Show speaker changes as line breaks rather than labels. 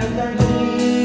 and I believe.